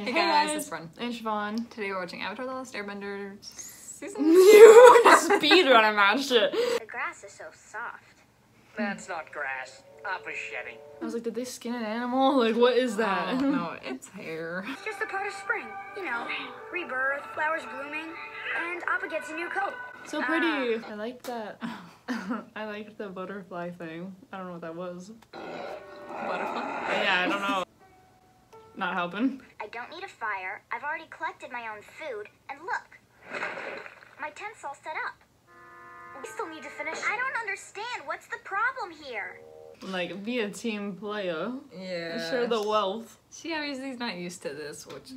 Hey guys, it's Bren. And Siobhan. Today we're watching Avatar The Last Airbender season you speedrunning that shit. The grass is so soft. That's not grass. Appa's shedding. I was like, did they skin an animal? Like, what is oh, that? Oh, no, it's hair. It's just a part of spring. You know, rebirth, flowers blooming, and Appa gets a new coat. So pretty. Uh, I like that. I like the butterfly thing. I don't know what that was. Butterfly. Yeah, I don't know. Not helping. I don't need a fire. I've already collected my own food, and look, my tent's all set up. We still need to finish. I don't understand. What's the problem here? Like, be a team player. Yeah. Share the wealth. She obviously is not used to this, which,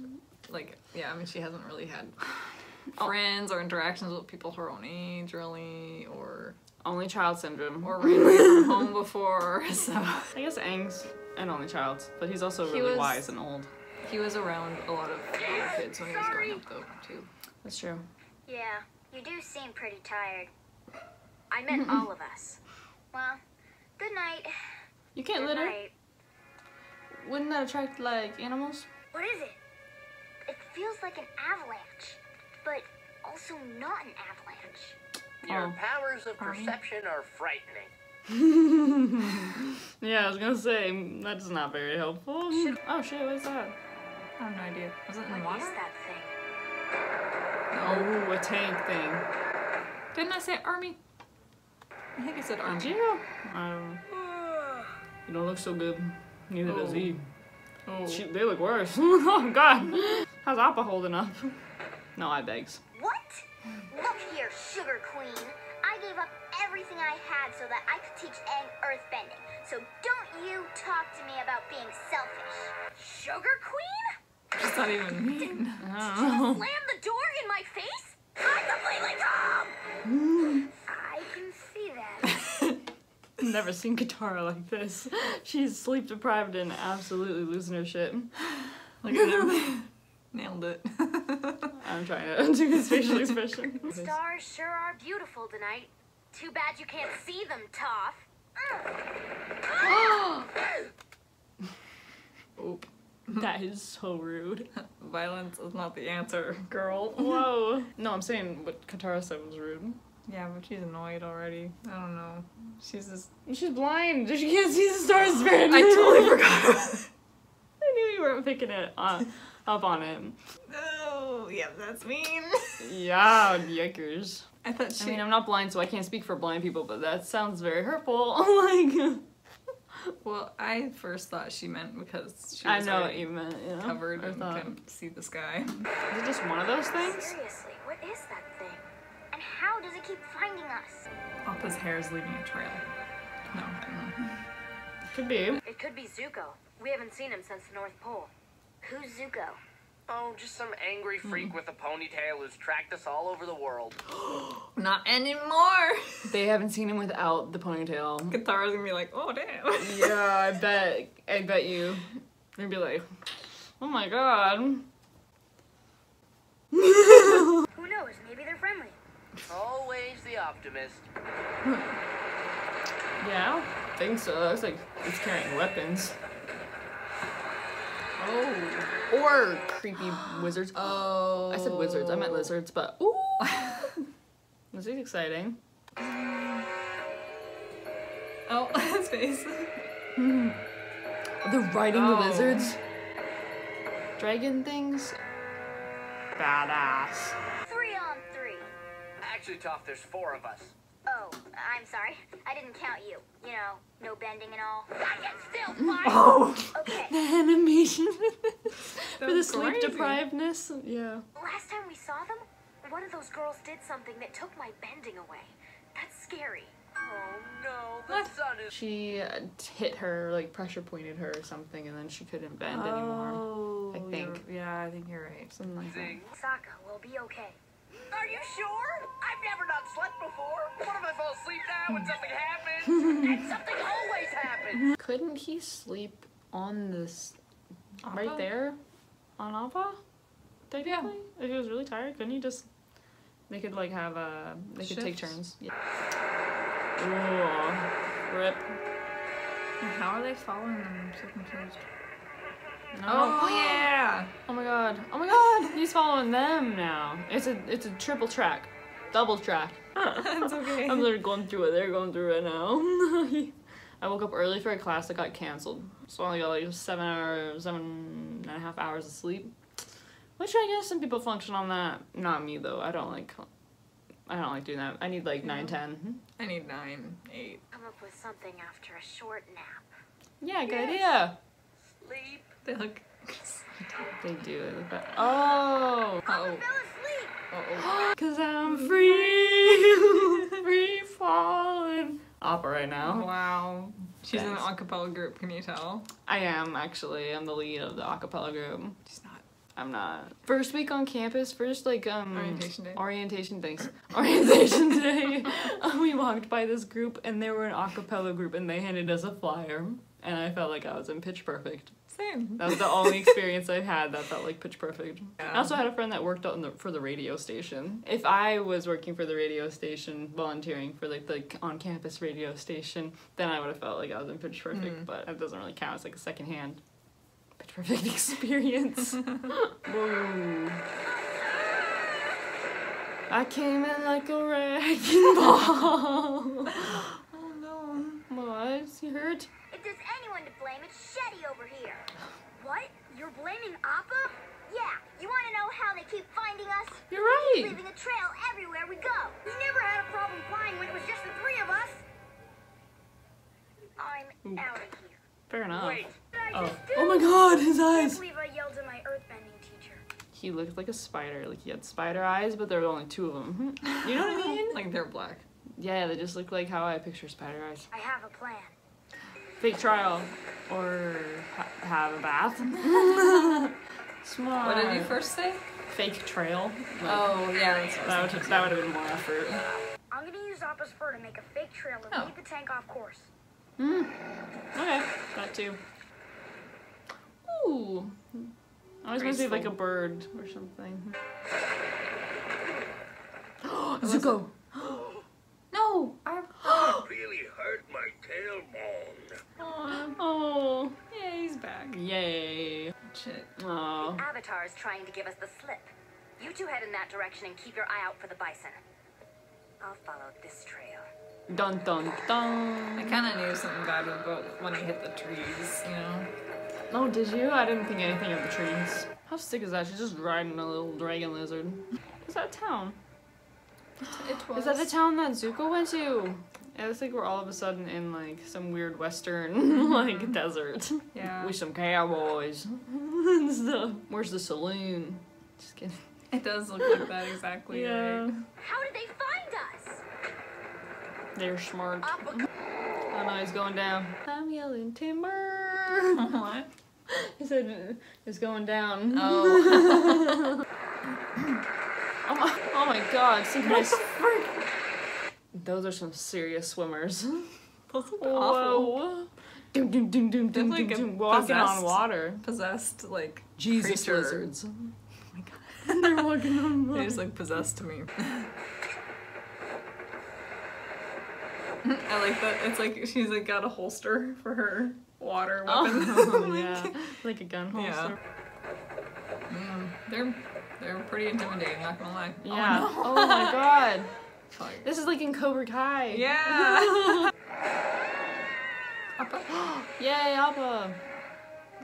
like, yeah, I mean, she hasn't really had oh. friends or interactions with people her own age, really, or Only child syndrome. or ran away from home before. So I guess Aang's an only child, but he's also He really was- wise and old. He was around a lot of other kids when he was growing up, though, too. That's true. Yeah, you do seem pretty tired. I meant all of us. Well, good night. You can't Good litter. night. Wouldn't that attract like animals? What is it? It feels like an avalanche, but also not an avalanche. Your Oh. powers of perception are frightening. yeah, I was gonna say that's not very helpful. Oh shit, what is that? I have no idea. Was it in the water? is that thing? Oh, a tank thing. Didn't I say army? I think I said Did army. you? I don't. You don't look so good. Neither does Oh. he. Oh. Shoot, they look worse. oh god. How's Appa holding up? No, I begs. What? Look here, Sugar Queen. I gave up everything I had so that I could teach Aang earthbending. So don't you talk to me about being selfish. Sugar Queen? It's not even mean. I don't. Slam the door in my face? I'm completely calm. I can see that. Never seen Katara like this. She's sleep deprived and absolutely losing her shit. Look at him. Nailed it. I'm trying to do his facial expression. Stars sure are beautiful tonight. Too bad you can't see them, Toph. Oop. That is so rude. Violence is not the answer, girl. Whoa. No, I'm saying what Katara said was rude. Yeah, but she's annoyed already. I don't know. She's just. She's blind. She can't see the stars, man. I totally forgot. I knew you weren't picking it uh, up on it. oh, yeah, that's mean. Yeah, yikers. I thought she. I mean, I'm not blind, so I can't speak for blind people, but that sounds very hurtful. like, well, I first thought she meant because she I was know what you meant. You know? covered I and thought- couldn't see the sky. Is it just one of those things? Seriously, what is that thing? And how does it keep finding us? Appa's hair is leaving a trail. No, I don't know. Could be. It could be Zuko. We haven't seen him since the North Pole. Who's Zuko? Oh, just some angry freak hmm. with a ponytail who's tracked us all over the world. Not anymore. They haven't seen him without the ponytail. Katara's gonna be like, oh damn. yeah, I bet. I bet you. They'd be like, oh my god. Who knows? Maybe they're friendly. Always the optimist. Yeah, I don't think so. Looks like it's carrying weapons. Oh. Or creepy wizards. Oh. I said wizards, I meant oh. lizards, but ooh. this is exciting. Um. Oh, his face. They're riding Oh. the lizards. Dragon things. Badass. Three on three. Actually, Toph, there's four of us. Oh, I'm sorry. I didn't count you. You know, no bending and all. I can still fly. Oh, Okay. the animation for the sleep crazy. deprivedness. Yeah. Last time we saw them, one of those girls did something that took my bending away. That's scary. Oh no, the sun is. She uh, hit her, like pressure pointed her or something, and then she couldn't bend anymore. Oh, I think. Yeah, I think you're right. Something like that. Zing. Sokka will be okay. Are you sure? I've never not slept before. What if I fall asleep now and something happens? and something always happens. Couldn't he sleep on this Appa? right there on Appa? Technically, if he was really tired, couldn't he just? They could like have a. They could take turns. Yeah. Ooh, rip. How are they following them? I'm so confused. No. Oh, oh yeah! Oh my god. Oh my god! He's following them now. It's a it's a triple track, double track. That's okay. I'm literally going through what they're going through right now. I woke up early for a class that got canceled, so I only got like seven hours, seven and a half hours of sleep. Which I guess some people function on that. Not me though. I don't like. I don't like doing that. I need like nine, ten. Hmm? I need nine, eight. Come up with something after a short nap. Yeah, good idea. Sleep. They look. They do. it, But oh, Oh. Fell asleep. Oh. cause I'm free, free falling. Opera right now. Wow. She's in an Guys. acapella group. Can you tell? I am actually. I'm the lead of the acapella group. She's not. I'm not. First week on campus, first like um Orientation day. Orientation, thanks. Orientation day. we walked by this group and they were an acapella group and they handed us a flyer and I felt like I was in Pitch Perfect. Same. That was the only experience I've had that felt like Pitch Perfect. Yeah. I also had a friend that worked on the for the radio station. If I was working for the radio station, volunteering for like the on campus radio station, then I would have felt like I was in Pitch Perfect. Mm. But that doesn't really count. It's like a secondhand Pitch Perfect experience. Whoa. I came in like a wrecking ball. Oh no. what? You hurt? If there's anyone to blame, it's Shetty over here. What? You're blaming Appa? Yeah. You want to know how they keep finding us? You're right. He's Leaving a trail everywhere we go. We never had a problem flying when it was just the three of us. I'm out of here. Fair enough. Wait. What did I Oh. oh my god, his I eyes! can't believe I yelled at my earthbending teacher. He looked like a spider. Like he had spider eyes, but there were only two of them. You know what I mean? Like they're black. Yeah, they just look like how I picture spider eyes. I have a plan. Fake trial, or ha- have a bath. Smart. What did you first say? Fake trail. Like, Oh yeah, that's what that would that would have been more effort. I'm gonna use Appa's fur to make a fake trail and Oh. lead the tank off course. Hmm. Okay, that too. Ooh. I was gonna say like a bird or something. Was it- Zuko. No. I. really hurt my tailbone. Oh. Oh. Yeah, he's back. Yay. Shit. Oh. Avatar is trying to give us the slip. You two head in that direction and keep your eye out for the bison. I'll follow this trail. Dun dun dun. I kind of knew something bad about when I hit the trees. You know. Oh, did you? I didn't think anything of the trees. How sick is that? She's just riding a little dragon lizard. What's that town? It was. Is that the town that Zuko went to? It looks like we're all of a sudden in like some weird western like mm-hmm. desert. Yeah. With some cowboys and stuff. Where's the saloon? Just kidding. It does look like that exactly. Yeah. Right. How did they find us? They're smart. Appa, Oh no, he's going down. I'm yelling timber. what? He said uh, it's going down. Oh. Oh my, oh my god, synchronized freak. Those are some serious swimmers. Those look awful. Whoa. Doom, doom, doom, doom, doom, like doom, doom, walking on water. Possessed like Jesus creature. lizards. Oh my god. They're walking on They water. just like possessed to me. I like that. It's like she's like got a holster for her water weapon. Oh, yeah, like a gun Yeah. holster. Mm, they're they're pretty intimidating. Not gonna lie. Yeah. Oh, Oh, my god. No. This is like in Cobra Kai. Yeah. Yay, Appa.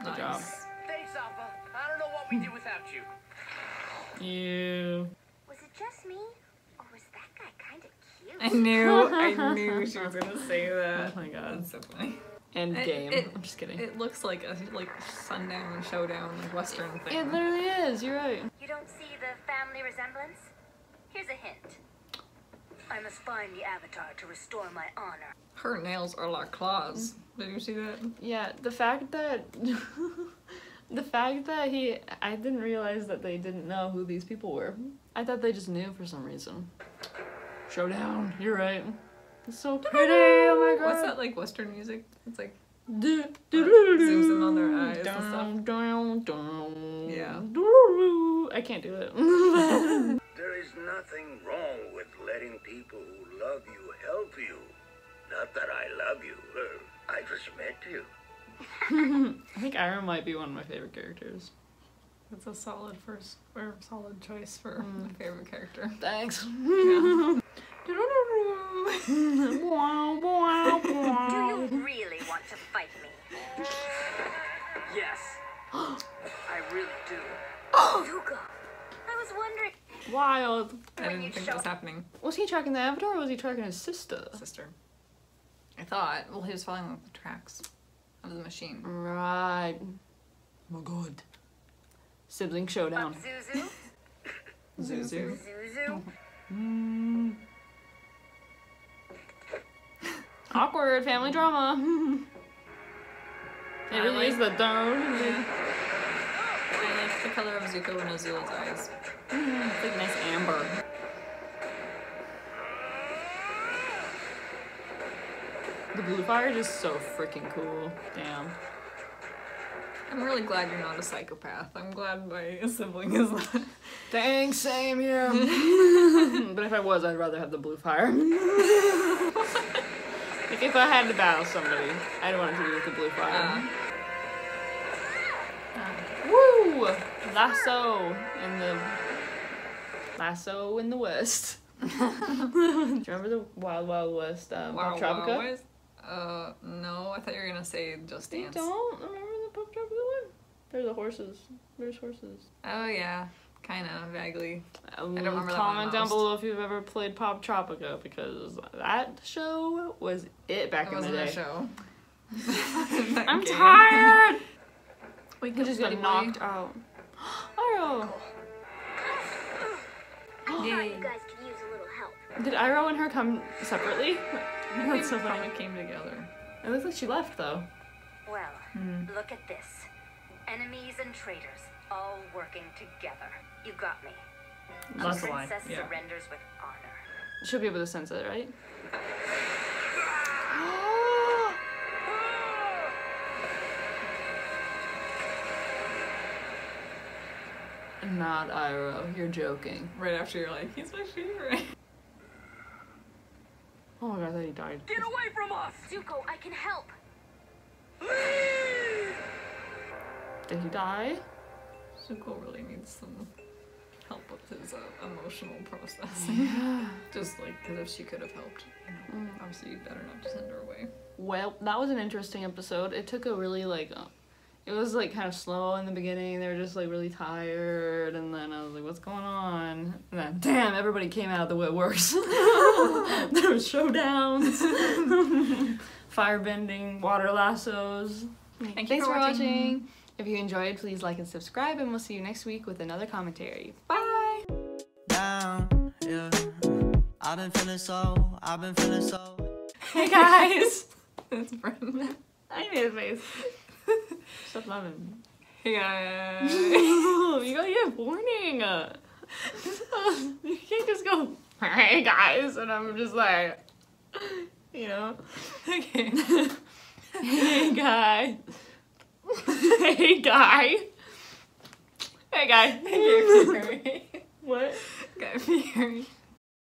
nice. job. thanks, Appa. I don't know what we do without you. You. Was it just me? Or was that guy kind of cute? I knew. I knew she was gonna say that. Oh my god. That's so funny. End It- game. it- I'm just kidding. It, It looks like a like sundown showdown like western thing. It literally is. You're right. You don't see the family resemblance? Here's a hint. I must find the Avatar to restore my honor. Her nails are like claws. Did you see that? Yeah, the fact that the fact that he I didn't realize that they didn't know who these people were. I thought they just knew for some reason. Showdown. You're right. It's so pretty. Oh my god. What's that like western music? It's like Do, Zooms in on their eyes and stuff. Dun, dun, dun. Yeah. I can't do it. There is nothing wrong with letting people who love you help you. Not that I love you. Uh, I just met you. I think Iroh might be one of my favorite characters. That's a solid first or solid choice for my favorite character. Thanks. Yeah. Wow, wow, Do you really want to fight me? Yes. I really do. Zuko, I was wondering. Wild. I didn't think that was happening, Was he tracking the Avatar or was he tracking his sister? sister. I thought. Well, he was following the tracks of the machine. Right. Oh my god. Sibling Up showdown. Zuzu? Zuzu. Zuzu? zuzu Awkward family drama. it I really is the like- darn. I like the color of Zuko and Azula's eyes. It's like nice amber. The blue fire is just so freaking cool. Damn. I'm really glad you're not a psychopath. I'm glad my sibling is not. Thanks, same here. but if I was, I'd rather have the blue fire. like if I had to battle somebody, I'd want it to be with the blue fire. Uh, Lasso in the lasso in the west. Do you remember the Wild Wild West um, wow, Pop wow, Tropica? Uh, no, I thought you were gonna say Just Dance. You don't remember the Poptropica one? There's the horses. There's horses. Oh yeah, kind of vaguely. Um, don't remember that comment down below if you've ever played Poptropica because that show was it back That in the day. show. I'm Game. tired. We I up, just get knocked out. Iroh. I thought Yay. you guys could use a little help. Did Iroh and her come separately? That's so They funny. probably came together. It looks like she left though. Well, Hmm. look at this. Enemies and traitors all working together. You got me. That's a a line. princess yeah. surrenders with honor. She'll be able to sense it, right? Not Iroh, you're joking. Right after you're like, he's my favorite. Oh my god, I thought he died. Get away from us! Zuko, I can help. Did he die? Zuko really needs some help with his uh, emotional processing. Just like, because if she could have helped, you know, obviously you better not to send her away. Well, that was an interesting episode. It took a really like, uh, it was like kind of slow in the beginning. They were just like really tired, and then I was like, "What's going on?" And then, damn, everybody came out of the woodworks. there was showdowns, firebending, water lassos. Thank you Thanks for for watching. watching. If you enjoyed, please like and subscribe, and we'll see you next week with another commentary. Bye. down, yeah. I've been feeling so, I've been feeling so. Hey guys. That's Brenda. I made a face. Stop laughing. Hey guys. you gotta get warning. You can't just go, hey guys, and I'm just like, you know, okay. hey guy, hey guy, hey guy. Guy Fieri. What? Guy Fieri.